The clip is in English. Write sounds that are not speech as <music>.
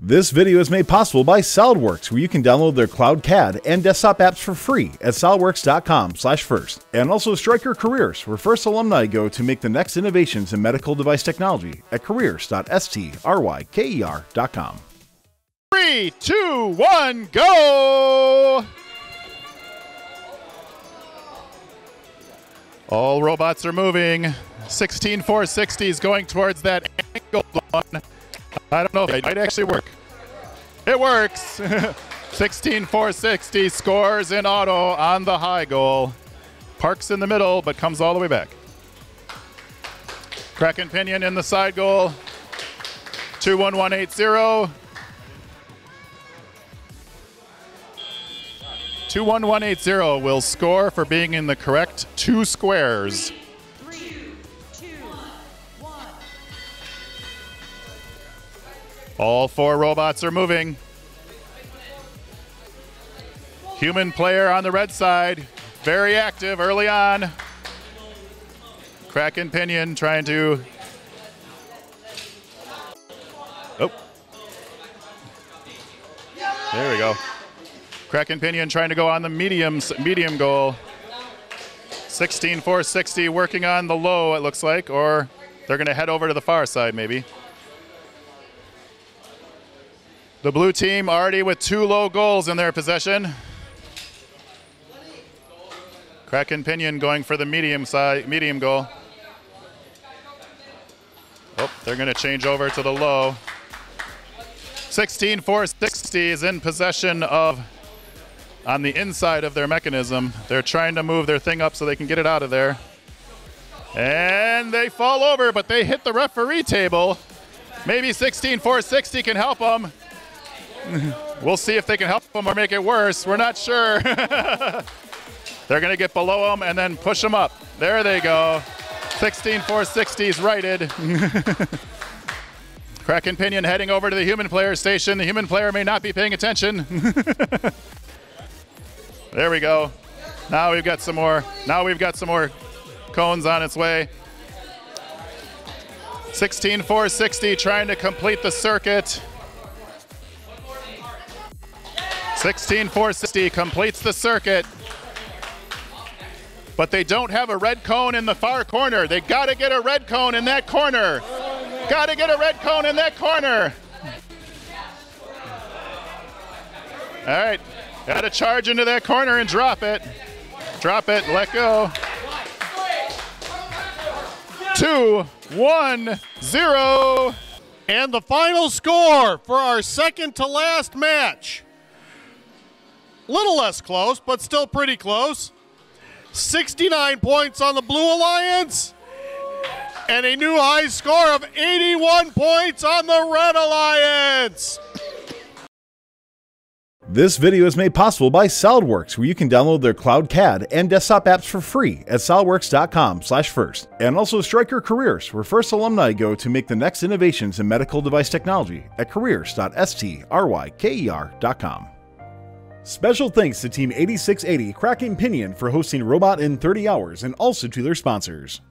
This video is made possible by SolidWorks, where you can download their cloud CAD and desktop apps for free at solidworks.com slash first. and also Stryker Careers, where first alumni go to make the next innovations in medical device technology at careers.stryker.com. Three, two, one, go! All robots are moving. 16460 is going towards that angled one. I don't know if it might actually work. It works. <laughs> 16460 scores in auto on the high goal. Parks in the middle, but comes all the way back. Kraken Pinion in the side goal. 21180. 21180 will score for being in the correct two squares. All four robots are moving. Human player on the red side, very active early on. Kraken Pinion trying to. Oh. There we go. Kraken Pinion trying to go on the medium medium goal. 16 460 working on the low, it looks like, or they're going to head over to the far side maybe. The blue team already with two low goals in their possession. Kraken Pinion going for the medium side, medium goal. Oh, they're going to change over to the low. 16 460 is in possession of on the inside of their mechanism. They're trying to move their thing up so they can get it out of there. And they fall over, but they hit the referee table. Maybe 16 460 can help them. We'll see if they can help them or make it worse. We're not sure. <laughs> They're going to get below them and then push them up. There they go. 16 460 is righted. <laughs> Kraken Pinion heading over to the human player station. The human player may not be paying attention. <laughs> there we go. Now we've got some more. Now we've got some more cones on its way. 16 460 trying to complete the circuit. 16 460 completes the circuit. But they don't have a red cone in the far corner. They got to get a red cone in that corner. Got to get a red cone in that corner. All right. Got to charge into that corner and drop it. Drop it. Let go. Two, one, zero. And the final score for our second to last match. Little less close, but still pretty close. 69 points on the Blue Alliance, and a new high score of 81 points on the Red Alliance. This video is made possible by SolidWorks, where you can download their cloud CAD and desktop apps for free at solidworks.com/first, and also Stryker Careers, where first alumni go to make the next innovations in medical device technology at careers.stryker.com. Special thanks to Team 8680 Kraken Pinion for hosting Robot in 30 Hours and also to their sponsors.